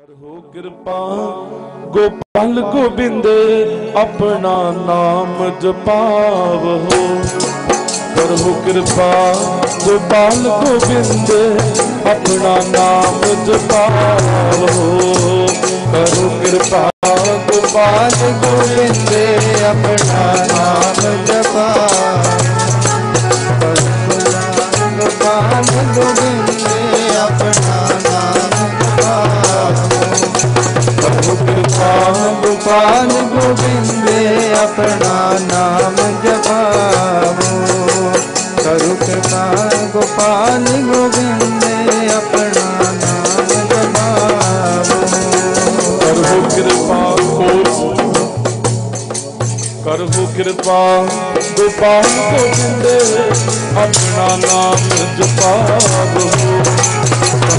ਕਰੋ ਕਿਰਪਾ, ਗੋਪਾਲ ਗੋਬਿੰਦ, ਆਪਣਾ ਨਾਮ ਜਪਾਵੋ ਕਰੋ ਕਿਰਪਾ, ਗੋਪਾਲ ਗੋਬਿੰਦ, ਆਪਣਾ ਨਾਮ ਜਪਾਵੋ ਕਰੋ ਕਿਰਪਾ, ਗੋਪਾਲ ਗੋਬਿੰਦ, ਆਪਣਾ ਨਾਮ ਜਪਾਵੋ ਗੋਬਿੰਦ ਆਪਣਾ ਨਾਮ ਜਪਾਵੋ। ਕਰੁ ਕਿਰਪਾ ਗੋਪਾਲ ਗੋਬਿੰਦ ਆਪਣਾ ਨਾਮ ਜਪਾਵੋ। ਕਰੋ ਕਿਰਪਾ ਕੋਸ ਕਰੋ ਕਿਰਪਾ ਗੋਪਾਲ ਗੋਬਿੰਦ ਆਪਣਾ ਨਾਮ ਜਪਾਵੋ।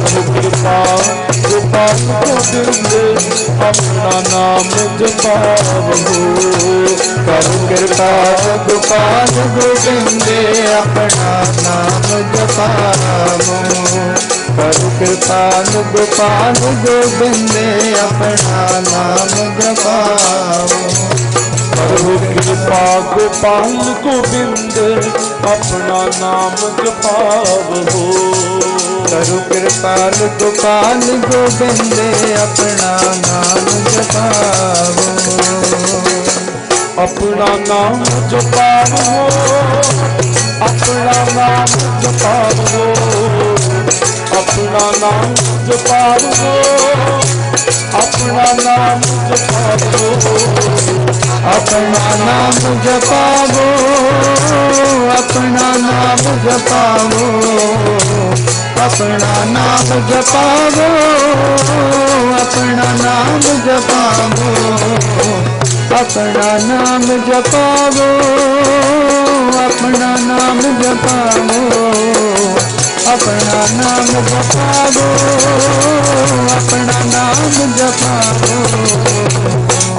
ਕਰੋ ਕਿਰਪਾ ਗੋਪਾਲ ਗੋਬਿੰਦ ਆਪਣਾ ਨਾਮ ਜਪਾਵੋ ਕਰੁ ਕਿਰਪਾ ਗੋਪਾਲ ਗੋਬਿੰਦ ਆਪਣਾ ਨਾਮ ਜਪਾਵੋ ਕਰੁ ਕਿਰਪਾਲ ਗੋਪਾਲ ਗੋਬਿੰਦ ਆਪਣਾ ਨਾਮ ਜਪਾਵੋ ਕਰੋ ਕਿਰਪਾ ਗੋਪਾਲ ਗੋਬਿੰਦ, ਆਪਣਾ ਨਾਮ ਜਪਾਵੋ। ਕਰੁ ਕਿਰਪਾਲ, ਗੋਪਾਲ ਗੋਬਿੰਦ ਆਪਣਾ ਨਾਮ ਜਪਾਵੋ। ਆਪਣਾ ਨਾਮ ਜਪਾਵੋ, ਆਪਣਾ ਨਾਮ ਜਪਾਵੋ। ਆਪਣਾ ਨਾਮ ਜਪਾਵੋ, ਆਪਣਾ ਨਾਮ ਜਪਾਵੋ। ਆਪਣਾ ਨਾਮ ਜਪਾਵੋ, ਆਪਣਾ ਨਾਮ ਜਪਾਵੋ। ਆਪਣਾ ਨਾਮ ਜਪਾਵੋ, ਆਪਣਾ ਨਾਮ ਜਪਾਵੋ, ਆਪਣਾ ਨਾਮ ਜਪਾਵੋ, ਆਪਣਾ ਨਾਮ ਜਪਾਵੋ, ਆਪਣਾ ਨਾਮ ਜਪਾਵੋ, ਆਪਣਾ ਨਾਮ ਜਪਾਵੋ,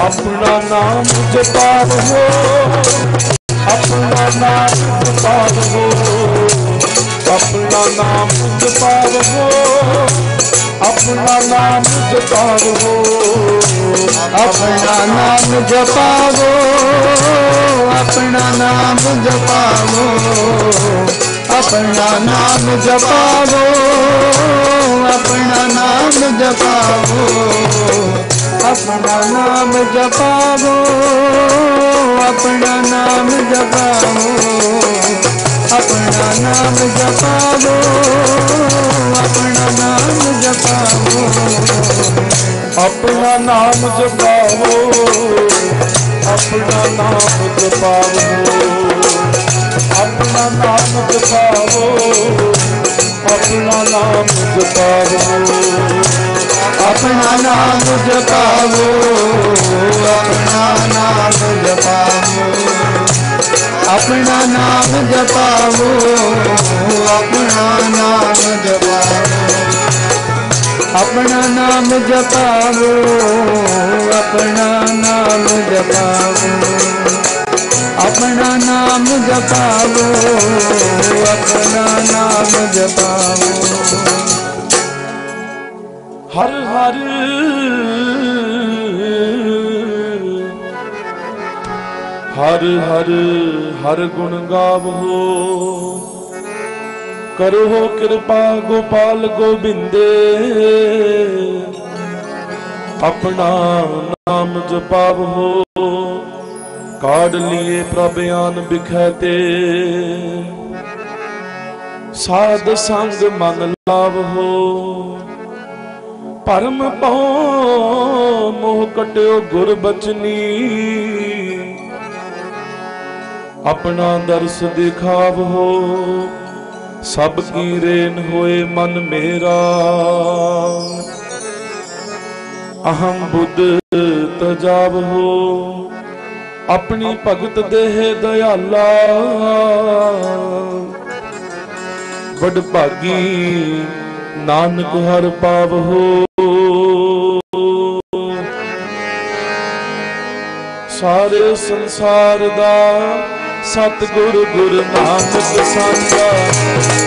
ਆਪਣਾ ਨਾਮ ਜਪਾਵੋ, ਆਪਣਾ ਨਾਮ ਜਪਾਵੋ। ਆਪਣਾ ਨਾਮ ਜਪਾਵੋ, ਆਪਣਾ ਨਾਮ ਜਪਾਵੋ, ਆਪਣਾ ਨਾਮ ਜਪਾਵੋ, ਆਪਣਾ ਨਾਮ ਜਪਾਵੋ, ਆਪਣਾ ਨਾਮ ਜਪਾਵੋ, ਆਪਣਾ ਨਾਮ ਜਪਾਵੋ, ਆਪਣਾ ਨਾਮ ਜਪਾਵੋ, ਆਪਣਾ ਨਾਮ ਜਪਾਵੋ। ਆਪਣਾ ਨਾਮ ਜਪਾਵੋ ਆਪਣਾ ਨਾਮ ਜਪਾਵੋ। ਆਪਣਾ ਨਾਮ ਜਪਾਵੋ ਆਪਣਾ ਨਾਮ ਜਪਾਵੋ। ਜਪਾਵੋ, ਆਪਣਾ ਨਾਮ ਜਪਾਵੋ। ਆਪਣਾ ਨਾਮ ਜਪਾਵੋ, ਆਪਣਾ ਨਾਮ ਜਪਾਵੋ। ਹਰ ਹਰ ਹਰ ਹਰ ਹਰ ਗੁਣ ਗਾਵੋ। ਕਰੋ ਕਿਰਪਾ ਗੋਪਾਲ ਗੋਬਿੰਦੇ। ਆਪਣਾ ਨਾਮ ਜਪਾਵੋ ਕਾੜ ਲਿਏ ਪ੍ਰਭ ਆਨ ਬਿਖੈ ਤੇ। ਸਾਧ ਸੰਗ ਮਨ ਲਾਵੋ ਪਰਮ ਪਉ ਮੋਹ ਕਟਿਓ ਗੁਰ ਬਚਨੀ। ਆਪਣਾ ਦਰਸ ਦਿਖਾਵੋ ਸਭ ਕੀ ਰੇਨ ਹੋਏ ਮਨ ਮੇਰਾ। ਅਹੰ ਬੁੱਧ ਤਜਾਵੋ ਆਪਣੀ ਭਗਤ ਦੇਹ ਦਇਆਲਾ ਵਡ ਭਾਗੀ ਨਾਨਕ ਹਰ ਪਾਵਹੋ ਸਾਰੇ ਸੰਸਾਰ ਦਾ ਸਤਿਗੁਰ ਗੁਰ ਨਾਨਕ ਸਾਂਝਾ,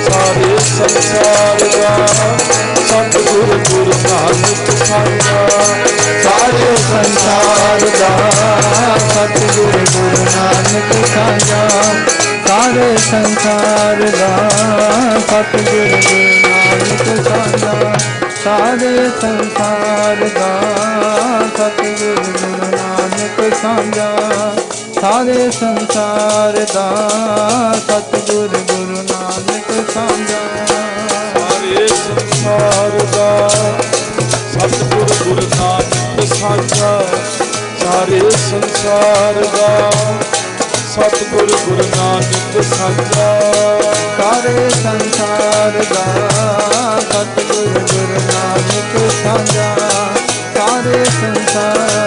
ਸਾਰੇ ਸੰਸਾਰ ਦਾ ਸਤਿਗੁਰ ਗੁਰ ਨਾਨਕ ਸਾਂਝਾ, ਸਾਰੇ ਸੰਸਾਰ ਦਾ ਸਤਿਗੁਰ ਗੁਰੂ ਨਾਨਕ ਸਾਂਝਾ, ਸਾਰੇ ਸੰਸਾਰ ਦਾ ਸਤਿਗੁਰ ਗੁਰੂ ਨਾਨਕ ਸਾਂਝਾ, ਸਾਰੇ ਸੰਸਾਰ ਦਾ ਸਤਿਗੁਰ ਗੁਰੂ ਨਾਨਕ ਸਾਂਝਾ। ਸਾਰੇ ਸੰਸਾਰ ਦਾ ਸਤਿਗੁਰ ਗੁਰੂ ਨਾਨਕ ਸਾਂਝਾ ਸਾਰੇ ਸੰਸਾਰ ਦਾ ਸਤਿਗੁਰ ਗੁਰੂ ਨਾਨਕ ਸਾਂਝਾ ਸਾਰੇ ਸੰਸਾਰ ਦਾ ਸਤਿਗੁਰ ਗੁਰੂ ਨਾਨਕ ਸਾਂਝਾ ਸਾਰੇ ਸੰਸਾਰ ਦਾ ਸਤਿਗੁਰ ਗੁਰੂ ਨਾਨਕ ਸਾਂਝਾ ਸਾਰੇ ਸੰਸਾਰ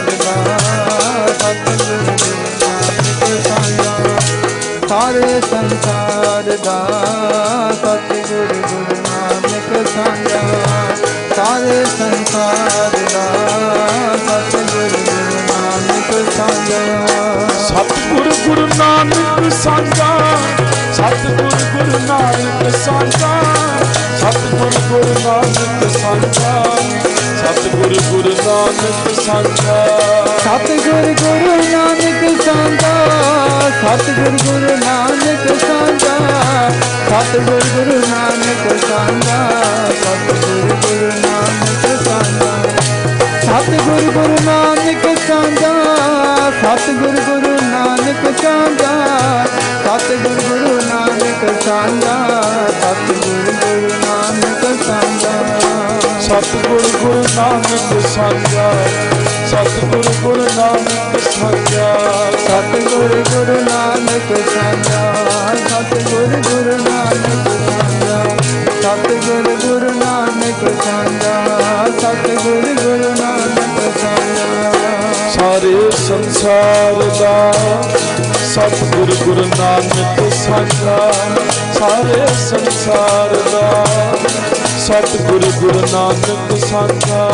ਸੰਸਾਰ ਸਤਿਗੁਰ ਗੁਰੂ ਨਾਨਕ ਸਾਂਝਾ। ਸਾਰੇ ਸੰਸਾਰ ਦਾ ਸਤਿਗੁਰ ਗੁਰੂ ਨਾਨਕ ਸਾਂਝਾ। ਸਤਿਗੁਰ ਗੁਰੂ ਨਾਨਕ ਸਾਂਝਾ, ਸਤਿਗੁਰ ਗੁਰੂ ਨਾਨਕ ਸਾਂਝਾ, ਸਤਿਗੁਰ ਗੁਰੂ ਨਾਨਕ ਸਾਂਝਾ। ਸਤਿਗੁਰ ਗੁਰੂ ਨਾਨਕ ਸਾਂਝਾ ਸਤਿਗੁਰ ਗੁਰੂ ਨਾਨਕ ਸਾਂਝਾ ਸਤਿਗੁਰ ਗੁਰੂ ਨਾਨਕ ਸਾਂਝਾ ਸਤਿਗੁਰ ਗੁਰੂ ਨਾਨਕ ਸਾਂਝਾ ਸਤਿਗੁਰ ਗੁਰੂ ਨਾਨਕ ਸਾਂਝਾ ਸਤਿਗੁਰ ਗੁਰੂ ਨਾਨਕ ਸਾਂਝਾ ਸਤਿਗੁਰ ਗੁਰੂ ਨਾਨਕ ਸਾਂਝਾ ਸਤਿਗੁਰ ਗੁਰੂ ਨਾਨਕ ਸਾਂਝਾ ਸਤਿਗੁਰ ਗੁਰੂ ਨਾਨਕ ਸਾਂਝਾ ਸਤਿਗੁਰ ਗੁਰੂ ਨਾਨਕ ਸਾਂਝਾ ਸਤਿਗੁਰ ਗੁਰੂ ਨਾਨਕ ਸਾਂਝਾ ਸਤਿਗੁਰ ਗੁਰੂ ਨਾਨਕ ਸਾਂਝਾ ਸਤਿਗੁਰ ਗੁਰੂ ਨਾਨਕ ਸਾਂਝਾ ਸਤਿਗੁਰ ਗੁਰੂ ਨਾਨਕ ਸਾਂਝਾ ਸਤਿਗੁਰ ਗੁਰੂ ਨਾਨਕ ਸਾਂਝਾ ਸਾਰੇ ਸੰਸਾਰ ਦਾ ਸਤਿਗੁਰ ਗੁਰੂ ਨਾਨਕ ਸਾਂਝਾ ਸਾਰੇ ਸੰਸਾਰ ਦਾ ਸਤਿਗੁਰ ਗੁਰੂ ਨਾਨਕ ਸਾਂਝਾ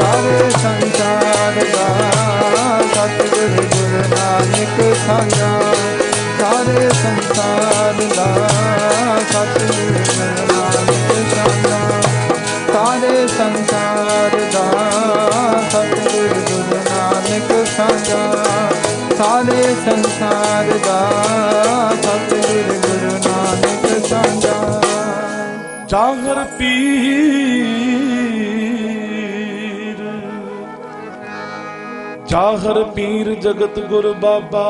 ਸਾਰੇ ਸੰਸਾਰ ਦਾ ਸਤਿਗੁਰ ਗੁਰੂ ਨਾਨਕ ਸਾਂਝਾ ਸਾਰੇ ਸੰਸਾਰ ਦਾ ਸਤਿਗੁਰ ਨਾਨਕ ਸਾਂਝਾ ਸਾਰੇ ਸੰਸਾਰ ਦਾ ਸਤਿਗੁਰ ਗੁਰੂ ਨਾਨਕ ਸਾਂਝਾ। ਜਾਹਰ ਪੀਰ ਜਾਹਰ ਪੀਰ ਜਗਤ ਗੁਰ ਬਾਬਾ,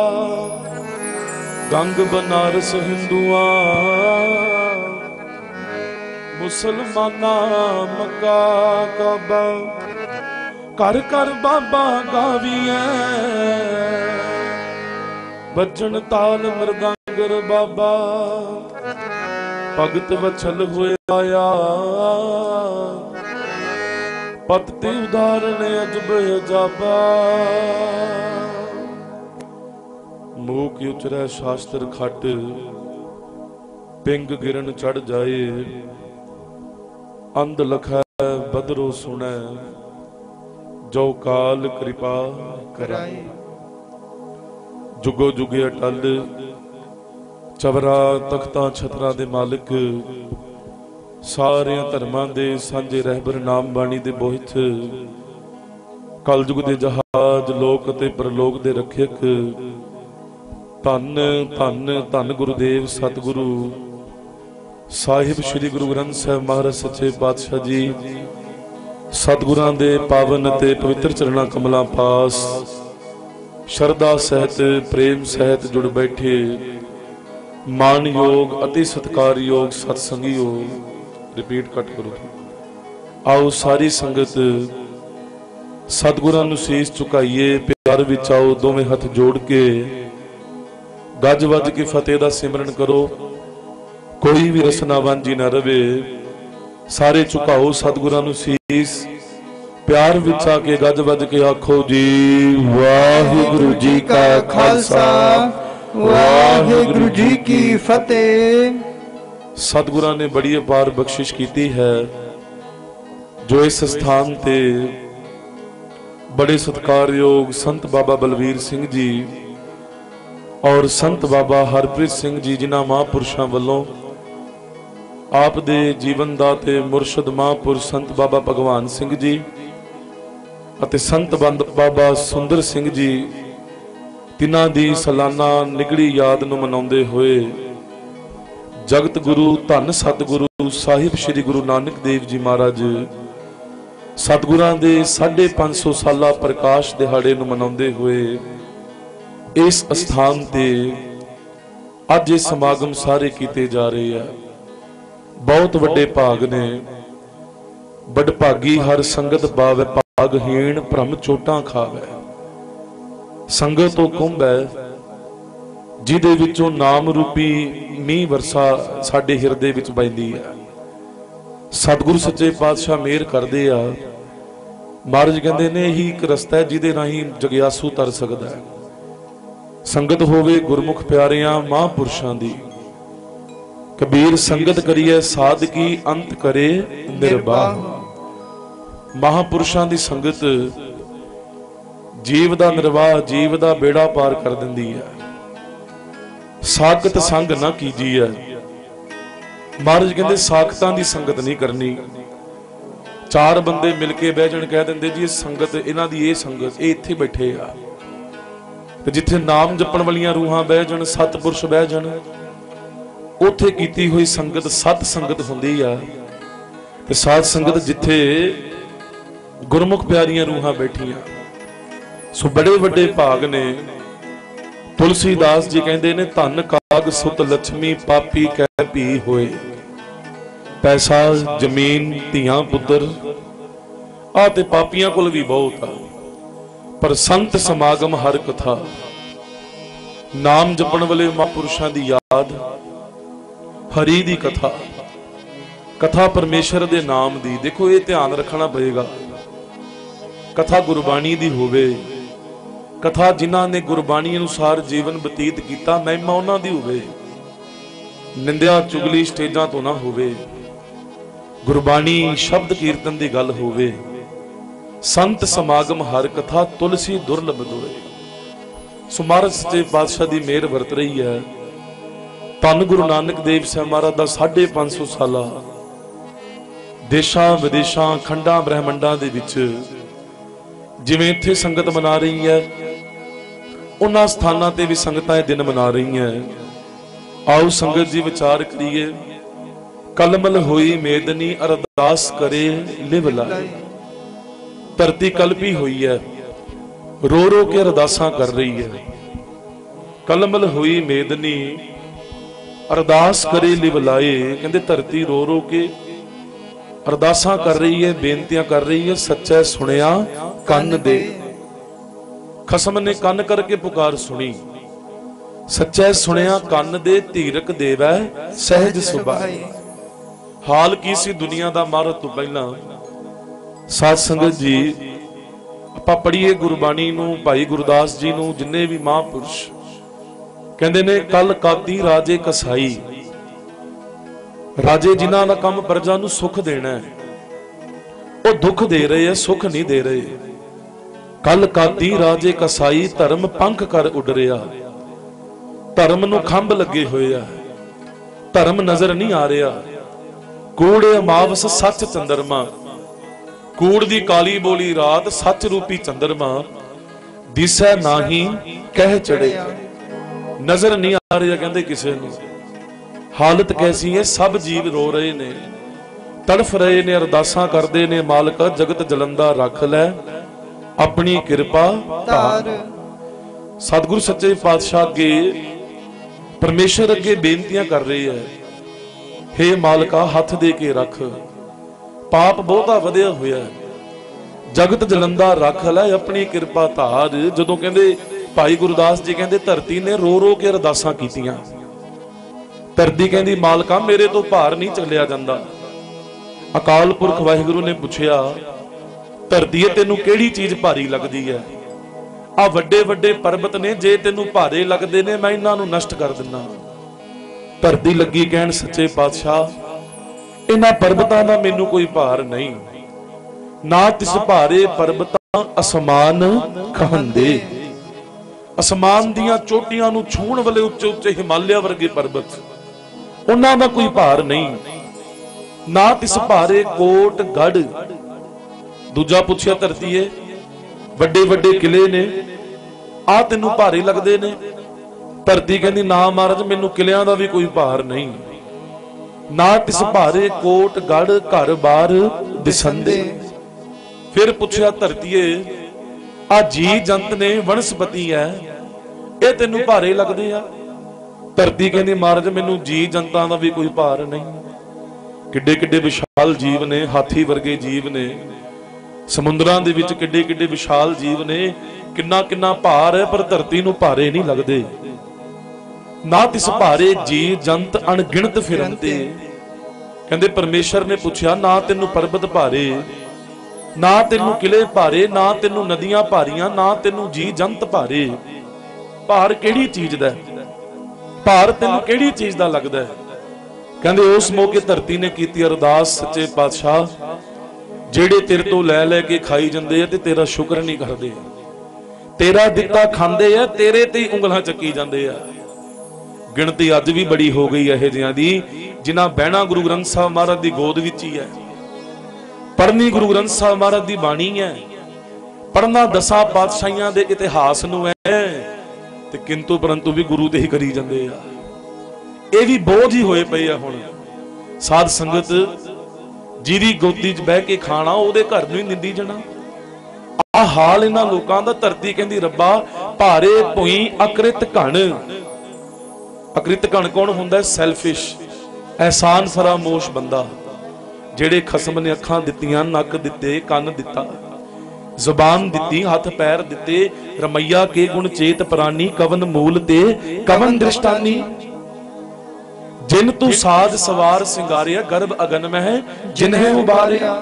ਗੰਗ ਬਨਾਰਸ ਹਿੰਦੂਆਂ, ਮੁਸਲਮਾਨਾਂ ਮੱਕਾ ਕਾਬਾ। ਕਰ ਘਰ ਬਾਬਾ ਗਾਵੀਐ। ਵੱਜਣ ਤਾਲ ਮਰਦੰਗਰ ਬਾਬਾ। ਭਗਤ ਵਛਲ ਹੋਇਆ ਪਤ ਤੇ ਉਦਾਹਰਣ ਅਜਬ ਅਜਾਬਾ। ਮੂਕ ਉਚਰੈ ਸ਼ਾਸਤਰ ਖੱਟ। ਪਿੰਗ ਗਿਰਨ ਚੜ ਜਾਏ। ਅੰਧ ਲਖੈ ਬਦਰੋ ਸੁਣੈ। ਜੋ ਕਾਲ ਕਿਰਪਾ ਕਰਾਏ ਜੁਗੋ ਜੁਗੇ ਅਟਲ, ਚਵਰਾ ਤਖਤਾਂ ਛਤਰਾਂ ਦੇ ਮਾਲਕ, ਸਾਰਿਆਂ ਧਰਮਾਂ ਦੇ ਸਾਂਝੇ ਰਹਿਬਰ ਨਾਮ ਬਾਣੀ ਦੇ ਬੋਹਿਤ ਕਲਯੁਗ ਦੇ ਜਹਾਜ਼, ਲੋਕ ਅਤੇ ਪ੍ਰਲੋਕ ਦੇ ਰੱਖਿਅਕ, ਧੰਨ ਧੰਨ ਧੰਨ ਗੁਰਦੇਵ ਸਤਿਗੁਰੂ। ਸਾਹਿਬ ਸ੍ਰੀ ਗੁਰੂ ਗ੍ਰੰਥ ਸਾਹਿਬ ਮਹਾਰਾਜ ਸੱਚੇ ਪਾਤਸ਼ਾਹ ਜੀ ਸਤਿਗੁਰਾਂ ਦੇ ਪਾਵਨ ਅਤੇ ਪਵਿੱਤਰ ਚਰਣਾ ਕਮਲਾਂ ਪਾਸ, ਸ਼ਰਧਾ ਸਹਿਤ, ਪ੍ਰੇਮ ਸਹਿਤ ਜੁੜ ਬੈਠੇ, ਮਾਨਯੋਗ ਅਤੀ ਸਤਿਕਾਰਯੋਗ ਸਤਸੰਗੀਓ ਰਿਪੀਟ ਕੱਟ ਕਰੋ। ਆਓ ਸਾਰੀ ਸੰਗਤ ਸਤਿਗੁਰਾਂ ਨੂੰ ਸੀਸ ਝੁਕਾਈਏ, ਪਿਆਰ ਵਿੱਚ ਆਓ, ਦੋਵੇਂ ਹੱਥ ਜੋੜ ਕੇ। ਗੱਜ ਵੱਜ ਕੇ ਫਤਿਹ ਦਾ ਸਿਮਰਨ ਕਰੋ। ਕੋਈ ਵੀ ਰਸਨਾ ਵਾਂਝੀ ਨਾ ਰਵੇ। ਸਾਰੇ ਝੁਕਾਓ ਸਤਿਗੁਰਾਂ ਨੂੰ ਸੀਸ। ਪਿਆਰ ਵਿੱਚ ਆ ਕੇ ਗੱਜ ਵੱਜ ਕੇ ਆਖੋ ਜੀ, ਵਾਹਿਗੁਰੂ ਜੀ ਕਾ ਖਾਲਸਾ, ਵਾਹਿਗੁਰੂ ਜੀ ਕੀ ਫਤਿਹ। ਸਤਿਗੁਰਾਂ ਨੇ ਬੜੀ ਅਪਾਰ ਬਖਸ਼ਿਸ਼ ਕੀਤੀ ਹੈ, ਜੋ ਇਸ ਸਥਾਨ ਤੇ ਬੜੇ ਸਤਿਕਾਰਯੋਗ ਸੰਤ ਬਾਬਾ ਬਲਵੀਰ ਸਿੰਘ ਜੀ ਔਰ ਸੰਤ ਬਾਬਾ ਹਰਪ੍ਰੀਤ ਸਿੰਘ ਜੀ, ਜਿਨ੍ਹਾਂ ਮਹਾਂਪੁਰਸ਼ਾਂ ਵੱਲੋਂ ਆਪ ਦੇ ਜੀਵਨ ਦਾ ਤੇ ਮੁਰਸ਼ਦ ਮਹਾਂਪੁਰਸ਼ ਸੰਤ ਬਾਬਾ ਭਗਵਾਨ ਸਿੰਘ ਜੀ ਅਤੇ ਸੰਤ ਬੰਦ ਬਾਬਾ ਸੁੰਦਰ ਸਿੰਘ ਜੀ ਤਿਨਾਂ ਦੀ ਸਾਲਾਨਾ ਨਿਗੜੀ ਯਾਦ ਨੂੰ ਮਨਾਉਂਦੇ ਹੋਏ ਜਗਤ ਗੁਰੂ, ਧੰਨ ਸਤਿਗੁਰੂ, ਸਾਹਿਬ ਸ੍ਰੀ ਗੁਰੂ ਨਾਨਕ ਦੇਵ ਜੀ ਮਹਾਰਾਜ ਸਤਿਗੁਰਾਂ ਦੇ 550 ਸਾਲਾ ਪ੍ਰਕਾਸ਼ ਦਿਹਾੜੇ ਨੂੰ ਮਨਾਉਂਦੇ ਹੋਏ ਇਸ ਸਥਾਨ ਤੇ ਅੱਜ ਇਹ ਸਮਾਗਮ ਸਾਰੇ ਕੀਤੇ ਜਾ ਰਹੇ ਆ। ਬਹੁਤ ਵੱਡੇ ਭਾਗ ਨੇ। ਬੜਭਾਗੀ ਹਰ ਸੰਗਤ ਬਾਵੇ ਭਾਗਹੀਣ ਭ੍ਰਮ ਚੋਟਾਂ ਖਾਵੇ। ਸੰਗਤ ਤੋਂ ਕੁੰਭ ਹੈ, ਜਿਹਦੇ ਵਿੱਚੋਂ ਨਾਮ ਰੂਪੀ ਮੀਂਹ ਵਰਸਾ ਸਾਡੇ ਹਿਰਦੇ ਵਿੱਚ ਪੈਂਦੀ ਹੈ। ਸਤਿਗੁਰੂ ਸੱਚੇ ਪਾਤਸ਼ਾਹ ਮਿਹਰ ਕਰਦੇ ਆ। ਮਹਾਰਾਜ ਕਹਿੰਦੇ ਨੇ, ਇਹੀ ਇੱਕ ਰਸਤਾ ਹੈ ਜਿਹਦੇ ਰਾਹੀਂ ਜਗਿਆਸੂ ਤਰ ਸਕਦਾ ਹੈ। ਸੰਗਤ ਹੋਵੇ ਗੁਰਮੁਖ ਪਿਆਰਿਆਂ, ਮਹਾਂਪੁਰਸ਼ਾਂ ਦੀ। ਕਬੀਰ ਸੰਗਤ ਕਰੀਏ ਸਾਧਕੀ ਅੰਤ ਕਰੇ ਨਿਰਵਾਹ ਮਹਾਪੁਰਸ਼ਾਂ ਦੀ ਸੰਗਤ ਜੀਵ ਦਾ ਨਿਰਵਾਹ, ਜੀਵ ਦਾ ਬੇੜਾ ਪਾਰ ਕਰ ਦਿੰਦੀ ਹੈ। ਸਾਖਤ ਸੰਗ ਨਾ ਕੀਜੀਐ। ਮਹਾਰਾਜ ਕਹਿੰਦੇ, ਸਾਖਤਾਂ ਦੀ ਸੰਗਤ ਨਹੀਂ ਕਰਨੀ। ਚਾਰ ਬੰਦੇ ਮਿਲ ਕੇ ਬਹਿ ਜਾਣ, ਕਹਿ ਦਿੰਦੇ ਜੀ, ਇਹ ਸੰਗਤ, ਇਹਨਾਂ ਦੀ ਇਹ ਸੰਗਤ, ਇਹ ਇੱਥੇ ਬੈਠੇ ਆ। ਤੇ ਜਿੱਥੇ ਨਾਮ ਜਪਣ ਵਾਲੀਆਂ ਰੂਹਾਂ ਬਹਿ ਜਾਣ, ਸਤਪੁਰਸ਼ ਬਹਿ ਜਾਣ ਉੱਥੇ ਕੀਤੀ ਹੋਈ ਸੰਗਤ, ਸਤ ਸੰਗਤ ਹੁੰਦੀ ਆ। ਤੇ ਸਾਧ ਸੰਗਤ ਜਿੱਥੇ ਗੁਰਮੁਖ ਪਿਆਰੀਆਂ ਰੂਹਾਂ ਬੈਠੀਆਂ। ਸੋ ਬੜੇ ਵੱਡੇ ਭਾਗ ਨੇ। ਤੁਲਸੀਦਾਸ ਜੀ ਕਹਿੰਦੇ ਨੇ, ਧੰਨ ਕਾਗ ਸੁਤ ਲక్ష్ਮੀ ਪਾਪੀ ਕਹਿ ਭੀ ਹੋਏ। ਪੈਸਾ, ਜ਼ਮੀਨ, ਧੀਆਂ, ਪੁੱਤਰ ਆ ਤੇ ਪਾਪੀਆਂ ਕੋਲ ਵੀ ਬਹੁਤ ਆ। ਪਰ ਸੰਤ ਸਮਾਗਮ ਹਰ ਕਥਾ ਨਾਮ ਜਪਣ ਵਾਲੇ ਮਹਾਂਪੁਰਸ਼ਾਂ ਦੀ ਯਾਦ ਹਰੀ ਦੀ ਕਥਾ। ਕਥਾ ਪਰਮੇਸ਼ਰ ਦੇ ਨਾਮ ਦੀ। ਦੇਖੋ, ਇਹ ਧਿਆਨ ਰੱਖਣਾ ਪਏਗਾ। ਕਥਾ ਗੁਰਬਾਣੀ ਦੀ ਹੋਵੇ। ਕਥਾ ਜਿਨ੍ਹਾਂ ਨੇ ਗੁਰਬਾਣੀ ਅਨੁਸਾਰ ਜੀਵਨ ਬਤੀਤ ਕੀਤਾ, ਮਹਿਮਾ ਉਹਨਾਂ ਦੀ ਹੋਵੇ। ਨਿੰਦਿਆ ਚੁਗਲੀ ਸਟੇਜਾਂ ਤੋਂ ਨਾ ਹੋਵੇ। ਗੁਰਬਾਣੀ ਸ਼ਬਦ ਕੀਰਤਨ ਦੀ ਗੱਲ ਹੋਵੇ। ਸੰਤ ਸਮਾਗਮ ਹਰ ਕਥਾ ਤੁਲਸੀ ਦੁਰਲਭ ਦੁਰੇ ਸੋ ਮਹਾਰਾਜ ਸੱਚੇ ਪਾਤਸ਼ਾਹ ਦੀ ਮਿਹਰ ਵਰਤ ਰਹੀ ਹੈ। ਧੰਨ ਗੁਰੂ ਨਾਨਕ ਦੇਵ ਸਾਹਿਬ ਮਹਾਰਾਜ ਦਾ 550 ਸਾਲਾ। ਦੇਸ਼ਾਂ, ਵਿਦੇਸ਼ਾਂ, ਖੰਡਾਂ, ਬ੍ਰਹਿਮੰਡਾਂ ਦੇ ਵਿੱਚ ਜਿਵੇਂ ਇੱਥੇ ਸੰਗਤ ਮਨਾ ਰਹੀ ਹੈ, ਉਹਨਾਂ ਸਥਾਨਾਂ ਤੇ ਵੀ ਸੰਗਤਾਂ ਇਹ ਦਿਨ ਮਨਾ ਰਹੀਆਂ। ਆਓ ਸੰਗਤ ਜੀ ਵਿਚਾਰ ਕਰੀਏ। ਕਲਮਲ ਹੋਈ ਮੇਦਨੀ, ਅਰਦਾਸ ਕਰੇ, ਲਿਵ ਲਾਏ। ਧਰਤੀ ਕਲਪੀ ਹੋਈ ਹੈ ਰੋ ਰੋ ਕੇ ਅਰਦਾਸਾਂ ਕਰ ਰਹੀ ਹੈ। ਕਲਮਲ ਹੋਈ ਮੇਦਨੀ ਅਰਦਾਸ ਕਰੇ ਲਿਵਲਾਏ, ਕਹਿੰਦੇ ਧਰਤੀ ਰੋ ਰੋ ਕੇ ਅਰਦਾਸਾਂ ਕਰ ਰਹੀ ਹੈ, ਬੇਨਤੀਆਂ ਕਰ ਰਹੀ ਹੈ, ਸੱਚਾ ਸੁਣਿਆ ਕੰਨ ਦੇ। ਖਸਮ ਨੇ ਕੰਨ ਕਰਕੇ ਪੁਕਾਰ ਸੁਣੀ। ਸੱਚਾ ਸੁਣਿਆ ਕੰਨ ਦੇ, ਧੀਰਕ ਦੇਵੈ, ਸਹਿਜ ਸੁਭਾਈ ਹਾਲ ਕੀ ਸੀ ਦੁਨੀਆ ਦਾ ਮਾਰਤ ਤੋਂ ਪਹਿਲਾਂ? ਸਾਧ ਸੰਗਤ ਜੀ, ਆਪਾਂ ਪੜ੍ਹੀਏ ਗੁਰਬਾਣੀ ਨੂੰ, ਭਾਈ ਗੁਰਦਾਸ ਜੀ ਨੂੰ, ਜਿੰਨੇ ਵੀ ਮਹਾਂਪੁਰਸ਼ ਕਹਿੰਦੇ ਨੇ ਕੱਲ ਕਾਦੀ ਰਾਜੇ ਕਸਾਈ। ਰਾਜੇ ਜਿਨ੍ਹਾਂ ਦਾ ਕੰਮ ਪ੍ਰਜਾ ਨੂੰ ਸੁੱਖ ਦੇਣਾ ਹੈ, ਉਹ ਦੁੱਖ ਦੇ ਰਹੇ ਆ ਸੁੱਖ ਨਹੀਂ ਦੇ ਰਹੇ। ਕੱਲ ਕਾਦੀ ਰਾਜੇ ਕਸਾਈ, ਧਰਮ ਪੰਖ ਕਰ ਉੱਡ ਰਿਹਾ। ਧਰਮ ਨੂੰ ਖੰਭ ਲੱਗੇ ਹੋਏ ਆ। ਧਰਮ ਨਜ਼ਰ ਨਹੀਂ ਆ ਰਿਹਾ। ਕੂੜੇ ਮਾਵਸ ਸੱਚ ਚੰਦਰਮਾ। ਕੂੜ ਦੀ ਕਾਲੀ ਬੋਲੀ ਰਾਤ ਸੱਚ ਰੂਪੀ ਚੰਦਰਮਾ। ਦਿਸੈ ਨਾਹੀ ਕਹਿ ਚੜੇ। ਨਜ਼ਰ ਨਹੀਂ ਆ ਰਿਹਾ ਕਹਿੰਦੇ ਕਿਸੇ ਨੂੰ। ਹਾਲਤ ਕੈਸੀ ਹੈ? ਸਭ ਜੀਵ ਰੋ ਰਹੇ ਨੇ। ਤੜਫ ਰਹੇ ਨੇ, ਅਰਦਾਸਾਂ ਕਰਦੇ ਨੇ, ਮਾਲਕ, ਜਗਤ ਜਲੰਦਾ ਰੱਖ ਲੈ। ਆਪਣੀ ਕਿਰਪਾ ਧਾਰ। ਸਤਿਗੁਰੂ ਸੱਚੇ ਪਾਤਸ਼ਾਹ ਅੱਗੇ ਪਰਮੇਸ਼ਰ ਅੱਗੇ ਬੇਨਤੀਆਂ ਕਰ ਰਹੇ ਹੈ। ਹੇ ਮਾਲਕਾ, ਹੱਥ ਦੇ ਕੇ ਰੱਖ। ਪਾਪ ਬਹੁਤਾ ਵਧਿਆ ਹੋਇਆ ਜਗਤ ਜਲੰਦਾ ਰੱਖ ਲੈ, ਆਪਣੀ ਕਿਰਪਾ ਧਾਰ। ਜਦੋਂ ਕਹਿੰਦੇ ਭਾਈ ਗੁਰਦਾਸ ਜੀ ਕਹਿੰਦੇ, ਧਰਤੀ ਨੇ ਰੋ ਰੋ ਕੇ ਅਰਦਾਸਾਂ ਕੀਤੀਆਂ। ਧਰਤੀ ਕਹਿੰਦੀ, ਮਾਲਕਾ, ਮੇਰੇ ਤੋਂ ਭਾਰ ਨਹੀਂ ਚੱਲਿਆ ਜਾਂਦਾ। ਅਕਾਲ ਪੁਰਖ ਵਾਹਿਗੁਰੂ ਨੇ ਪੁੱਛਿਆ, ਧਰਤੀ ਤੈਨੂੰ ਕਿਹੜੀ ਚੀਜ਼ ਭਾਰੀ ਲੱਗਦੀ ਹੈ? ਆ ਵੱਡੇ ਵੱਡੇ ਪਰਬਤ ਨੇ, ਜੇ ਤੈਨੂੰ ਭਾਰੇ ਲੱਗਦੇ ਨੇ, ਮੈਂ ਇਹਨਾਂ ਨੂੰ ਨਸ਼ਟ ਕਰ ਦਿੰਦਾ। ਧਰਤੀ ਲੱਗੀ ਕਹਿਣ, ਸੱਚੇ ਪਾਤਸ਼ਾਹ, ਇਹਨਾਂ ਪਰਬਤਾਂ ਦਾ ਮੈਨੂੰ ਕੋਈ ਭਾਰ ਨਹੀਂ। ਨਾ ਤਿਸ ਭਾਰੇ ਪਰਬਤਾਂ ਅਸਮਾਨ ਖਹੰਦੇ ਅਸਮਾਨ ਦੀਆਂ ਚੋਟੀਆਂ ਨੂੰ ਛੂਹਣ ਵਾਲੇ ਉੱਚੇ ਉੱਚੇ ਹਿਮਾਲਿਆ ਵਰਗੇ ਪਰਬਤ। ਉਹਨਾਂ ਦਾ ਕੋਈ ਭਾਰ ਨਹੀਂ। ਨਾ ਤਿਸ ਭਾਰੇ ਕੋਟ ਗੜ ਦੂਜਾ ਪੁੱਛਿਆ, ਧਰਤੀਏ, ਵੱਡੇ ਵੱਡੇ ਕਿਲੇ ਨੇ। ਆ ਤੈਨੂੰ ਭਾਰੇ ਲੱਗਦੇ ਨੇ। ਧਰਤੀ ਕਹਿੰਦੀ, ਨਾ ਮਹਾਰਾਜ, ਮੈਨੂੰ ਕਿਲਿਆਂ ਦਾ ਵੀ ਕੋਈ ਭਾਰ ਨਹੀਂ। ਨਾ ਤਿਸ ਭਾਰੇ ਕੋਟ ਗੜ ਘਰ ਬਾਰ ਦਿਸੰਦੇ। ਫਿਰ ਪੁੱਛਿਆ, ਧਰਤੀਏ ਆ ਜੀ ਜੰਤ ਨੇ ਵਨਸਪਤੀ ਐ। ਇਹ ਤੈਨੂੰ ਭਾਰੇ ਲੱਗਦੇ ਆ। ਧਰਤੀ ਕਹਿੰਦੀ, ਮਹਾਰਾਜ, ਮੈਨੂੰ ਜੀ ਜੰਤਾਂ ਦਾ ਵੀ ਕੋਈ ਭਾਰ ਨਹੀਂ। ਕਿੱਡੇ ਕਿੱਡੇ ਵਿਸ਼ਾਲ ਜੀਵ ਨੇ, ਹਾਥੀ ਵਰਗੇ ਜੀਵ ਨੇ। ਸਮੁੰਦਰਾਂ ਦੇ ਵਿੱਚ ਕਿੱਡੇ ਕਿੱਡੇ ਵਿਸ਼ਾਲ ਜੀਵ ਨੇ। ਕਿੰਨਾ ਕਿੰਨਾ ਭਾਰ ਹੈ ਪਰ ਧਰਤੀ ਨੂੰ ਭਾਰੇ ਨਹੀਂ ਲੱਗਦੇ। ਨਾ ਤਿਸ ਭਾਰੇ ਜੀ ਜੰਤ ਅਣਗਿਣਤ ਫਿਰੰਤੇ। ਕਹਿੰਦੇ, ਪਰਮੇਸ਼ਰ ਨੇ ਪੁੱਛਿਆ, ਨਾ ਤੈਨੂੰ ਪਰਬਤ ਭਾਰੇ। ਨਾ ਤੈਨੂੰ ਕਿਲੇ ਭਾਰੇ, ਨਾ ਤੈਨੂੰ ਨਦੀਆਂ ਭਾਰੀਆਂ, ਨਾ ਤੈਨੂੰ ਜੀ ਜੰਤ ਭਾਰੇ। ਭਾਰ ਕਿਹੜੀ ਚੀਜ਼ ਦਾ ਭਾਰ ਤੈਨੂੰ ਕਿਹੜੀ ਚੀਜ਼ ਦਾ ਲੱਗਦਾ ਹੈ? ਕਹਿੰਦੇ ਉਸ ਮੌਕੇ ਧਰਤੀ ਨੇ ਕੀਤੀ ਅਰਦਾਸ ਸੱਚੇ ਪਾਤਸ਼ਾਹ, ਜਿਹੜੇ ਤੇਰੇ ਤੋਂ ਲੈ ਲੈ ਕੇ ਖਾਈ ਜਾਂਦੇ ਆ ਤੇ ਤੇਰਾ ਸ਼ੁਕਰ ਨਹੀਂ ਕਰਦੇ। ਤੇਰਾ ਦਿੱਤਾ ਖਾਂਦੇ ਆ, ਤੇਰੇ ਤੇ ਹੀ ਉਂਗਲਾਂ ਚੱਕੀ ਜਾਂਦੇ ਆ। ਗਿਣਤੀ ਅੱਜ ਵੀ ਬੜੀ ਹੋ ਗਈ ਇਹ ਜਿਹਾਂ ਦੀ, ਜਿਨ੍ਹਾਂ ਬਹਿਣਾ ਗੁਰੂ ਗ੍ਰੰਥ ਸਾਹਿਬ ਮਹਾਰਾਜ ਦੀ ਗੋਦ ਵਿੱਚ ਹੀ ਹੈ। ਪੜ੍ਹਨੀ ਗੁਰੂ ਗ੍ਰੰਥ ਸਾਹਿਬ ਮਹਾਰਾਜ ਦੀ ਬਾਣੀ ਹੈ। ਪੜ੍ਹਨਾ ਦਸਾਂ ਪਾਤਸ਼ਾਹੀਆਂ ਦੇ ਇਤਿਹਾਸ ਨੂੰ ਹੈ। ਤੇ ਕਿੰਤੂ ਪਰੰਤੂ ਵੀ ਗੁਰੂ ਤੇ ਹੀ ਕਰੀ ਜਾਂਦੇ ਆ। ਇਹ ਵੀ ਬੋਝ ਹੀ ਹੋਏ ਪਏ ਆ ਹੁਣ। ਸਾਧ ਸੰਗਤ ਜਿਹਦੀ ਗੋਦੀ 'ਚ ਬਹਿ ਕੇ ਖਾਣਾ, ਉਹਦੇ ਘਰ ਨੂੰ ਹੀ ਨਿੰਦੀ ਜਾਣਾ। ਆ ਹਾਲ ਇਹਨਾਂ ਲੋਕਾਂ ਦਾ, ਧਰਤੀ ਕਹਿੰਦੀ, ਰੱਬਾ, ਭਾਰੇ ਭੁਈ ਅਕ੍ਰਿਤ ਘਣ। ਅਕ੍ਰਿਤ ਘਣ ਕੌਣ ਹੁੰਦਾ? ਸੈਲਫਿਸ਼ ਅਹਿਸਾਨ ਫਰਾਮੋਸ਼ ਬੰਦਾ। ਜਿਹੜੇ ਖਸਮ ਨੇ ਅੱਖਾਂ ਦਿੱਤੀਆਂ ਨੱਕ ਦਿੱਤੇ ਕੰਨ ਦਿੱਤਾ ਜ਼ੁਬਾਨ ਦਿੱਤੀ ਹੱਥ ਪੈਰ ਦਿੱਤੇ ਰਮਈਆ ਕੇ ਗੁਣ ਚੇਤ ਪ੍ਰਾਨੀ ਕਵਨ ਮੂਲ ਤੇ ਕਵਨ ਦ੍ਰਿਸ਼ਟਾਨੀ। ਜਿਨ ਤੂੰ ਸਾਜ ਸਵਾਰ ਸਿੰਗਾਰਿਆ ਗਰਭ ਅਗਨ ਮਹਿ ਜਿਨਹਿ ਉਬਾਰਿਆ।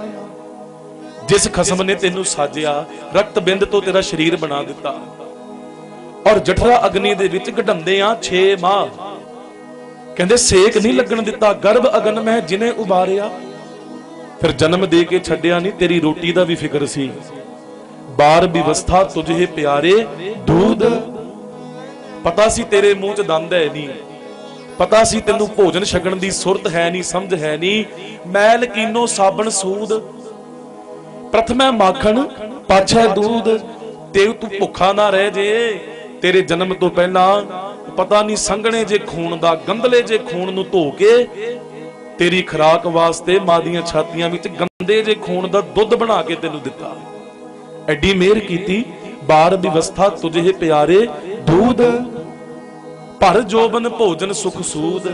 ਜਿਸ ਖਸਮ ਨੇ ਤੈਨੂੰ ਸਾਜਿਆ ਰਕਤ ਬਿੰਦ ਤੋਂ ਤੇਰਾ ਸਰੀਰ ਬਣਾ ਦਿੱਤਾ। ਔਰ ਜਠਰਾ ਅਗਨੀ ਦੇ ਵਿੱਚ ਗਢੰਦੇ ਆ 6 ਮਾਹ। ਕਹਿੰਦੇ ਸੇਕ ਨਹੀਂ ਲੱਗਣ ਦਿੱਤਾ ਗਰਭ ਅਗਨ ਮਹਿ ਜਿਨੇ ਉਬਾਰਿਆ। ਫਿਰ ਜਨਮ ਦੇ ਕੇ ਛੱਡਿਆ ਨਹੀਂ ਤੇਰੀ ਰੋਟੀ ਦਾ ਵੀ ਫਿਕਰ ਸੀ। ਬਾਰ ਵਿਵਸਥਾ ਤੁਝੇ ਪਿਆਰੇ, ਦੂਧ। ਪਤਾ ਸੀ ਤੇਰੇ ਮੂੰਹ 'ਚ ਦੰਦ ਹੈ ਨਹੀਂ ਪਤਾ ਸੀ ਤੈਨੂੰ ਭੋਜਨ ਛਕਣ ਦੀ ਸੁਰਤ ਹੈ ਨਹੀਂ ਸਮਝ ਹੈ ਨਹੀਂ ਮੈਲ ਕੀਨੋ ਸਾਬਣ ਸੂਦ। ਪ੍ਰਥਮੈ ਮਾਖਣ, ਪਾਛੈ ਦੂਧ ਤੇ ਤੂੰ ਭੁੱਖਾ ਨਾ ਰਹਿ ਜੇ। ਤੇਰੇ ਜਨਮ ਤੋਂ ਪਹਿਲਾਂ ਪਤਾ ਨਹੀਂ ਸੰਘਣੇ ਜੇ ਖੂਨ ਦਾ, ਗੰਧਲੇ ਜੇ ਖੂਨ ਨੂੰ ਧੋ ਕੇ ਤੇਰੀ ਖਰਾਕ ਵਾਸਤੇ ਮਾਂ ਦੀਆਂ ਛਾਤੀਆਂ ਵਿੱਚ ਗੰਦੇ ਜੇ ਖੂਨ ਦਾ ਦੁੱਧ ਬਣਾ ਕੇ ਤੈਨੂੰ ਦਿੱਤਾ। ਐਡੀ ਮਿਹਰ ਕੀਤੀ ਬਾਰ ਵਿਵਸਥਾ ਤੁਝੇ ਪਿਆਰੇ ਦੂਧ ਭਰ ਜੋਬਨ ਭੋਜਨ ਸੁਖ ਸੂਦ।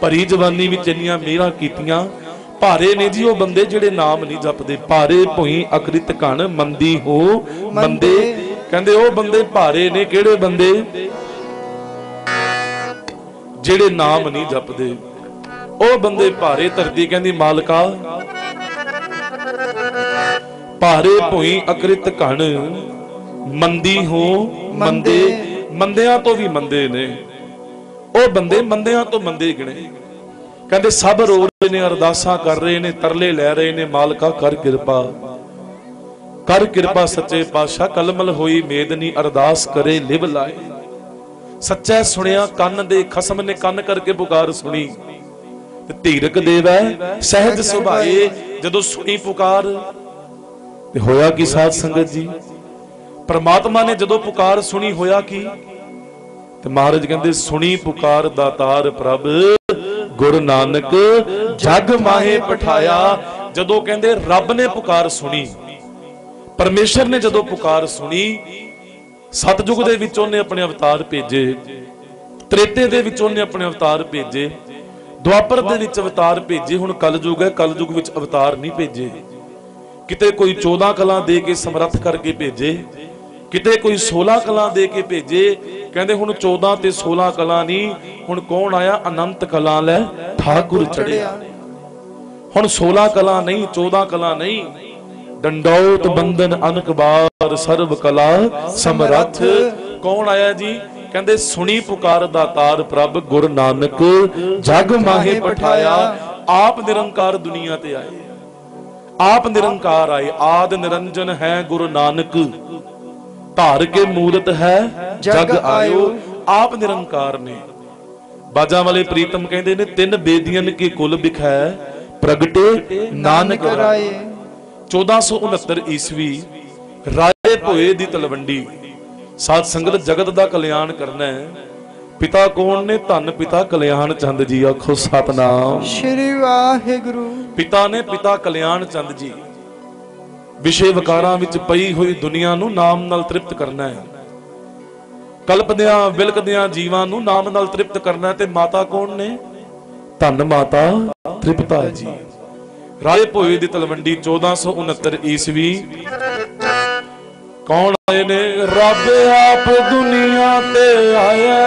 ਭਰੀ ਜਵਾਨੀ ਵਿੱਚ ਇੰਨੀਆਂ ਮਿਹਰਾਂ ਕੀਤੀਆਂ ਭਾਰੇ ਨੇ ਜੀ ਉਹ ਬੰਦੇ ਜਿਹੜੇ ਨਾਮ ਨਹੀਂ ਜਪਦੇ। ਭਾਰੇ ਭੁਈ ਅਕ੍ਰਿਤ ਘਣ ਮੰਦੀ ਹੋ ਮੰਦੇ। ਕਹਿੰਦੇ ਉਹ ਬੰਦੇ ਭਾਰੇ ਨੇ ਕਿਹੜੇ ਬੰਦੇ? ਜਿਹੜੇ ਨਾਮ ਨਹੀਂ ਜਪਦੇ। ਉਹ ਬੰਦੇ ਭਾਰੇ ਧਰਤੀ ਕਹਿੰਦੀ, ਮਾਲਕਾ, ਭਾਰੇ ਭੋਈ ਅਕ੍ਰਿਤ ਘਣ, ਮੰਦੀ ਹੋ ਮੰਦੇ, ਮੰਦਿਆਂ ਤੋਂ ਵੀ ਮੰਦੇ ਨੇ। ਉਹ ਬੰਦੇ ਮੰਦਿਆਂ ਤੋਂ ਮੰਦੇ ਗਿਣੇ। ਕਹਿੰਦੇ, ਸਭ ਰੋ ਰਹੇ ਨੇ ਅਰਦਾਸਾਂ ਕਰ ਰਹੇ ਨੇ, ਤਰਲੇ ਲੈ ਰਹੇ ਨੇ, ਮਾਲਕਾ, ਕਰ ਕਿਰਪਾ। ਕਰ ਕਿਰਪਾ ਸੱਚੇ ਪਾਤਸ਼ਾਹ, ਕਲਮਲ ਹੋਈ ਮੇਦਨੀ, ਅਰਦਾਸ ਕਰੇ, ਲਿਵ ਲਾਏ। ਸੱਚਾ ਸੁਣਿਆ, ਕੰਨ ਦੇ ਖਸਮ ਨੇ ਕੰਨ ਕਰਕੇ ਪੁਕਾਰ ਸੁਣੀ। ਤੇ ਧੀਰਕ ਦੇਵੈ, ਸਹਿਜ ਸੁਭਾਏ, ਜਦੋਂ ਸੁਣੀ ਪੁਕਾਰ। ਤੇ ਹੋਇਆ ਕੀ ਸਾਧ ਸੰਗਤ ਜੀ? ਪ੍ਰਮਾਤਮਾ ਨੇ ਜਦੋਂ ਪੁਕਾਰ ਸੁਣੀ, ਹੋਇਆ ਕੀ? ਤੇ ਮਹਾਰਾਜ ਕਹਿੰਦੇ, ਸੁਣੀ ਪੁਕਾਰ ਦਾਤਾਰ ਪ੍ਰਭ, ਗੁਰੂ ਨਾਨਕ ਜਗ ਮਾਹੇ ਪਠਾਇਆ। ਜਦੋਂ ਕਹਿੰਦੇ, ਰੱਬ ਨੇ ਪੁਕਾਰ ਸੁਣੀ। ਪਰਮੇਸ਼ਰ ਨੇ ਜਦੋਂ ਪੁਕਾਰ ਸੁਣੀ ਸਤਜੁਗ ਦੇ ਵਿੱਚ ਉਹਨੇ ਆਪਣੇ ਅਵਤਾਰ ਭੇਜੇ। ਤ੍ਰੇਤੇ ਦੇ ਵਿੱਚ ਉਹਨੇ ਆਪਣੇ ਅਵਤਾਰ ਭੇਜੇ। ਦੁਆਪਰ ਦੇ ਵਿੱਚ ਅਵਤਾਰ ਭੇਜੇ, ਹੁਣ ਕਲਯੁਗ ਹੈ, ਕਲਯੁਗ ਵਿੱਚ ਅਵਤਾਰ ਨਹੀਂ ਭੇਜੇ। ਕਿਤੇ ਕੋਈ 14 ਕਲਾਂ ਦੇ ਕੇ ਸਮਰੱਥ ਕਰਕੇ ਭੇਜੇ, ਕਿਤੇ ਕੋਈ 16 ਕਲਾਂ ਦੇ ਕੇ ਭੇਜੇ, ਕਹਿੰਦੇ ਹੁਣ 14 ਤੇ 16 ਕਲਾਂ ਨਹੀਂ, ਹੁਣ ਕੌਣ ਆਇਆ? ਅਨੰਤ ਕਲਾਂ ਲੈ ਠਾਕੁਰ ਚੜਿਆ। ਹੁਣ 16 ਕਲਾਂ ਨਹੀਂ 14 ਕਲਾਂ ਨਹੀਂ, ਡੰਡੌਤ ਬੰਧਨ ਅਨਕਬਾਰ ਸਰਬ ਕਲਾ ਸਮਰੱਥ। ਕੌਣ ਆਇਆ ਜੀ? ਕਹਿੰਦੇ, ਸੁਣੀ ਪੁਕਾਰ ਦਾਤਾਰ ਪ੍ਰਭ ਗੁਰ ਨਾਨਕ, ਜਗ ਮਾਹੇ ਪਠਾਇਆ, ਆਪ ਨਿਰੰਕਾਰ ਦੁਨੀਆ ਤੇ ਆਏ। ਆਪ ਨਿਰੰਕਾਰ ਆਏ, ਆਦ ਨਿਰੰਜਨ ਹੈ ਗੁਰੂ ਨਾਨਕ। ਧਾਰ ਕੇ ਮੂਰਤ ਹੈ, ਜਗ ਆਇਓ, ਆਪ ਨਿਰੰਕਾਰ ਨੇ। ਬਾਜਾਂ ਵਾਲੇ ਪ੍ਰੀਤਮ ਕਹਿੰਦੇ ਨੇ, ਤਿੰਨ ਬੇਦੀਆਂ ਕੀ ਕੁਲ ਬਿਖੈ ਪ੍ਰਗਟੇ ਨਾਨਕ ਰਾਏ। 1469 ਈਸਵੀ, ਰਾਏ ਭੋਏ ਦੀ ਤਲਵੰਡੀ। ਸਾਧ ਸੰਗਤ ਜਗਤ ਦਾ ਕਲਿਆਣ ਕਰਨਾ ਹੈ। ਪਿਤਾ ਕੌਣ ਨੇ? ਧੰਨ ਪਿਤਾ ਕਲਿਆਣ ਚੰਦ ਜੀ ਆਖੋ ਸਤਨਾਮ। ਸ਼੍ਰੀ ਵਾਹਿਗੁਰੂ। ਪਿਤਾ ਨੇ ਪਿਤਾ ਕਲਿਆਣ ਚੰਦ ਜੀ। ਵਿਸ਼ੇ ਵਿਕਾਰਾਂ ਵਿੱਚ ਪਈ ਹੋਈ ਦੁਨੀਆ ਨੂੰ ਨਾਮ ਨਾਲ ਤ੍ਰਿਪਤ ਕਰਨਾ ਹੈ। ਕਲਪਦਿਆਂ ਵਿਲਕਦਿਆਂ ਜੀਵਾਂ ਨੂੰ ਨਾਮ ਨਾਲ ਤ੍ਰਿਪਤ ਕਰਨਾ ਤੇ ਮਾਤਾ ਕੌਣ ਨੇ? ਧੰਨ ਮਾਤਾ ਤ੍ਰਿਪਤਾ ਜੀ। ਰਾਏ ਭੋਏ ਦੀ ਤਲਵੰਡੀ 1469 ਈਸਵੀ। ਕੌਣ ਆਏ ਨੇ? ਰੱਬ ਆਪ ਦੁਨੀਆ ਤੇ ਆਇਆ।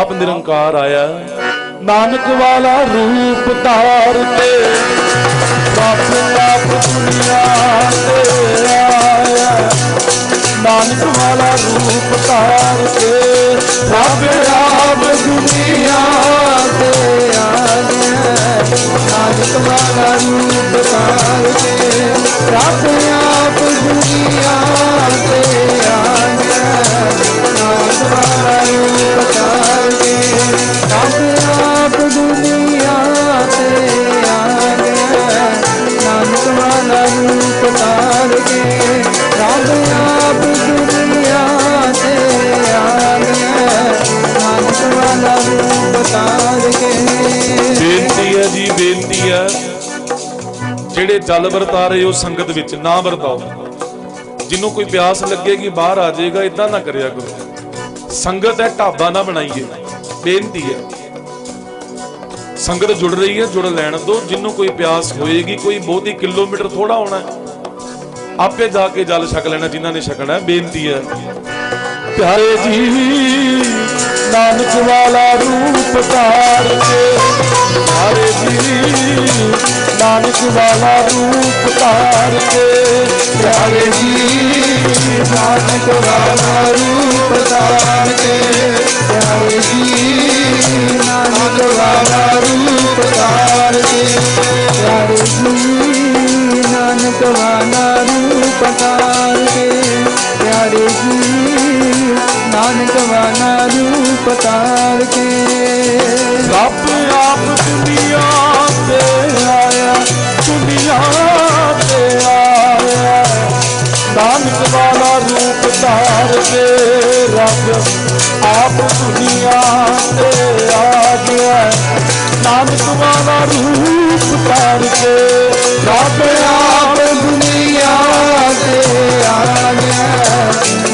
ਆਪ ਨਿਰੰਕਾਰ ਆਇਆ। ਨਾਨਕ ਵਾਲਾ ਰੂਪ ਧਾਰ ਕੇ ਰੱਬ ਆਪ ਦੁਨੀਆ ਤੇ ਆਇਆ। ਨਾਨਕ ਵਾਲਾ ਰੂਪ ਧਾਰ ਕੇ ਰੱਬ ਆਪ ਦੁਨੀਆ ਤੇ ਆਇਆ। ਨਾਨਕ ਵਾਲਾ ਜਿਹੜੇ ਜਲ ਵਰਤਾ ਰਹੇ ਹੋ ਸੰਗਤ ਵਿੱਚ, ਨਾ ਵਰਤਾਓ। ਜਿਹਨੂੰ ਕੋਈ ਪਿਆਸ ਲੱਗੇਗੀ, ਬਾਹਰ ਆ ਜਾਏਗਾ ਇਦਾਂ ਨਾ ਕਰਿਆ ਕਰੋ। ਸੰਗਤ ਹੈ, ਢਾਬਾ ਨਾ ਬਣਾਈਏ। ਬੇਨਤੀ ਹੈ। ਸੰਗਤ ਜੁੜ ਰਹੀ ਹੈ, ਜੁੜ ਲੈਣ ਦੋ। ਜਿਹਨੂੰ ਕੋਈ ਪਿਆਸ ਹੋਏਗੀ, ਕੋਈ ਬਹੁਤੀ ਕਿਲੋਮੀਟਰ ਥੋੜਾ ਹੋਣਾ ਆਪੇ ਜਾ ਕੇ ਜਲ ਛਕ ਲੈਣਾ, ਜਿਨ੍ਹਾਂ ਨੇ ਛਕਣਾ ਬੇਨਤੀ ਹੈ। ਪਿਆਰੇ ਜੀ, ਨਾਨਕ ਵਾਲਾ ਰੂਪ ਧਾਰ ਕੇ, ਪਿਆਰੇ ਜੀ ਨਾਨਕ ਵਾਲਾ ਰੂਪ ਧਾਰ ਕੇ, ਪਿਆਰੇ ਜੀ, ਨਾਨਕ ਵਾਲਾ ਰੂਪ ਧਾਰ ਕੇ, ਪਿਆਰੇ ਜੀ, ਨਾਨਕ ਵਾਲਾ ਰੂਪ ਧਾਰ ਕੇ, ਪਿਆਰੇ ਜੀ, ਨਾਨਕ ਵਾਲਾ ਰੂਪ ਧਾਰ ਕੇ, ਪਿਆਰੇ ਜੀ, ਨਾਨਕ ਵਾਲਾ ਰੂਪ ਧਾਰ ਕੇ। ਰੱਬ ਆਪ ਦੁਨੀਆ ਤੇ ਦੁਨੀਆ ਤੇ ਆਇਆ ਨਾਨਕ ਵਾਲਾ ਰੂਪ ਧਾਰ ਕੇ ਰੱਬ ਆਪ ਦੁਨੀਆ ਤੇ ਆ ਗਿਆ ਨਾਨਕ ਵਾਲਾ ਰੂਪ ਧਾਰ ਕੇ ਰੱਬ ਆਪ ਦੁਨੀਆ ਤੇ ਆ ਗਿਆ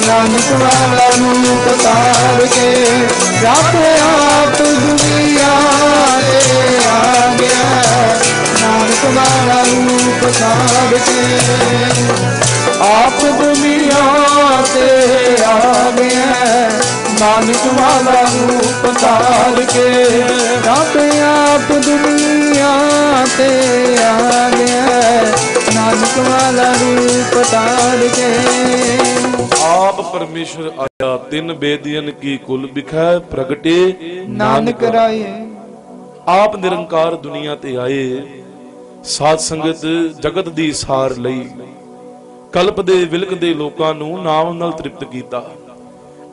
ਨਾਨਕ ਵਾਲਾ ਰੂਪ ਧਾਰ ਕੇ ਰੱਬ ਆਪ ਕੇ ਆਪ ਦੁਨੀਆ ਤੇ ਆ ਗਿਆ ਨਾਨਕ ਵਾਲਾ ਰੂਪ ਧਾਰ ਕੇ। ਰੱਬ ਆਪ ਦੁਨੀਆ ਤੇ ਆ ਗਿਆ ਨਾਨਕ ਵਾਲਾ ਰੂਪ ਧਾਰ ਕੇ। ਆਪ ਪਰਮੇਸ਼ਰ ਆਇਆ ਤਿੰਨ ਬੇਦੀਆਂ ਕੀ ਕੁਲ ਵਿਖੈ ਪ੍ਰਗਟੇ। ਨਾਨਕ ਰਾਏ। ਆਪ ਨਿਰੰਕਾਰ ਦੁਨੀਆ ਤੇ ਆਏ। ਸਾਧ ਸੰਗਤ ਜਗਤ ਦੀ ਸਾਰ ਲਈ ਕਲਪ ਦੇ ਵਿਲਕ ਦੇ ਲੋਕਾਂ ਨੂੰ ਨਾਮ ਨਾਲ ਤ੍ਰਿਪਤ ਕੀਤਾ।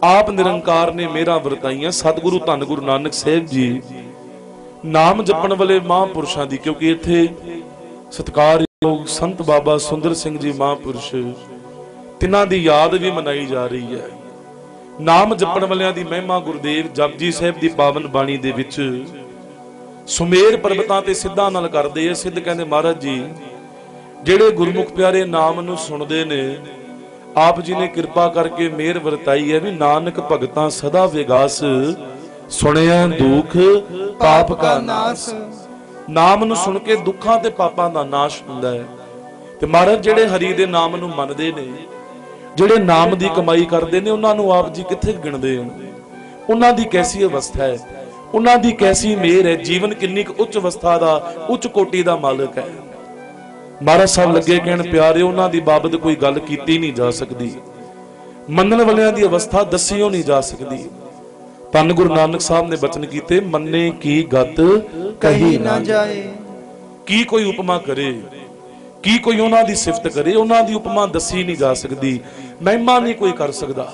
ਆਪ ਨਿਰੰਕਾਰ ਨੇ ਮੇਰਾ ਵਰਤਾਈਆਂ। ਸਤਿਗੁਰੂ ਧੰਨ ਗੁਰੂ ਨਾਨਕ ਸਾਹਿਬ ਜੀ, ਨਾਮ ਜਪਣ ਵਾਲੇ ਮਹਾਂਪੁਰਸ਼ਾਂ ਦੀ, ਕਿਉਂਕਿ ਇੱਥੇ ਸਤਿਕਾਰਯੋਗ ਸੰਤ ਬਾਬਾ ਸੁੰਦਰ ਸਿੰਘ ਜੀ ਮਹਾਂਪੁਰਸ਼ ਤਿਨਾਂ ਦੀ ਯਾਦ ਵੀ ਮਨਾਈ ਜਾ ਰਹੀ ਹੈ। ਨਾਮ ਜਪਣ ਵਾਲਿਆਂ ਦੀ ਮਹਿਮਾ ਗੁਰਦੇਵ ਜਪਜੀ ਸਾਹਿਬ ਦੀ ਪਾਵਨ ਬਾਣੀ ਦੇ ਵਿੱਚ ਸੁਮੇਰ ਪਰਬਤਾਂ ਤੇ ਸਿੱਧਾ ਨਾਲ ਕਰਦੇ ਆ। ਸਿੱਧ ਕਹਿੰਦੇ, ਮਹਾਰਾਜ ਜੀ, ਜਿਹੜੇ ਗੁਰਮੁਖ ਪਿਆਰੇ ਨਾਮ ਨੂੰ ਸੁਣਦੇ ਨੇ, ਆਪ ਜੀ ਨੇ ਕਿਰਪਾ ਕਰਕੇ ਮਿਹਰ ਵਰਤਾਈ ਹੈ ਵੀ ਨਾਨਕ ਭਗਤਾਂ ਸਦਾ ਵਿਗਾਸ, ਸੁਣਿਆ ਦੁਖ, ਪਾਪ ਕਾ ਨਾਸ। ਨਾਮ ਨੂੰ ਸੁਣ ਕੇ ਦੁੱਖਾਂ ਤੇ ਪਾਪਾਂ ਦਾ ਨਾਸ਼ ਹੁੰਦਾ ਹੈ। ਤੇ ਮਹਾਰਾਜ, ਜਿਹੜੇ ਹਰੀ ਦੇ ਨਾਮ ਨੂੰ ਮੰਨਦੇ ਨੇ, ਜਿਹੜੇ ਨਾਮ ਦੀ ਕਮਾਈ ਕਰਦੇ ਨੇ, ਉਹਨਾਂ ਨੂੰ ਆਪ ਜੀ ਕਿੱਥੇ ਗਿਣਦੇ ਹੋ ਉਹਨਾਂ ਦੀ ਕੈਸੀ ਅਵਸਥਾ ਹੈ? ਉਹਨਾਂ ਦੀ ਕੈਸੀ ਮਿਹਰ ਹੈ? ਜੀਵਨ ਕਿੰਨੀ ਕੁ ਉੱਚ ਅਵਸਥਾ ਦਾ, ਉੱਚ ਕੋਟੀ ਦਾ ਮਾਲਕ ਹੈ। ਮਹਾਰਾਜ ਸਾਹਿਬ ਲੱਗੇ ਕਹਿਣ ਪਿਆਰੇ ਉਹਨਾਂ ਦੀ ਬਾਬਤ ਕੋਈ ਗੱਲ ਕੀਤੀ ਨਹੀਂ ਜਾ ਸਕਦੀ। ਮੰਨਣ ਵਾਲਿਆਂ ਦੀ ਅਵਸਥਾ ਦੱਸੀਓ ਨਹੀਂ ਜਾ ਸਕਦੀ। ਧੰਨ ਗੁਰੂ ਨਾਨਕ ਸਾਹਿਬ ਨੇ ਬਚਨ ਕੀਤੇ, ਮੰਨੇ ਕੀ ਗਤ ਕਹੀ ਨਾ ਜਾਏ। ਕੀ ਕੋਈ ਉਪਮਾ ਕਰੇ? ਕੀ ਕੋਈ ਉਹਨਾਂ ਦੀ ਸਿਫਤ ਕਰੇ? ਉਹਨਾਂ ਦੀ ਉਪਮਾ ਦੱਸੀ ਨਹੀਂ ਜਾ ਸਕਦੀ। ਮਹਿਮਾ ਨਹੀਂ ਕੋਈ ਕਰ ਸਕਦਾ।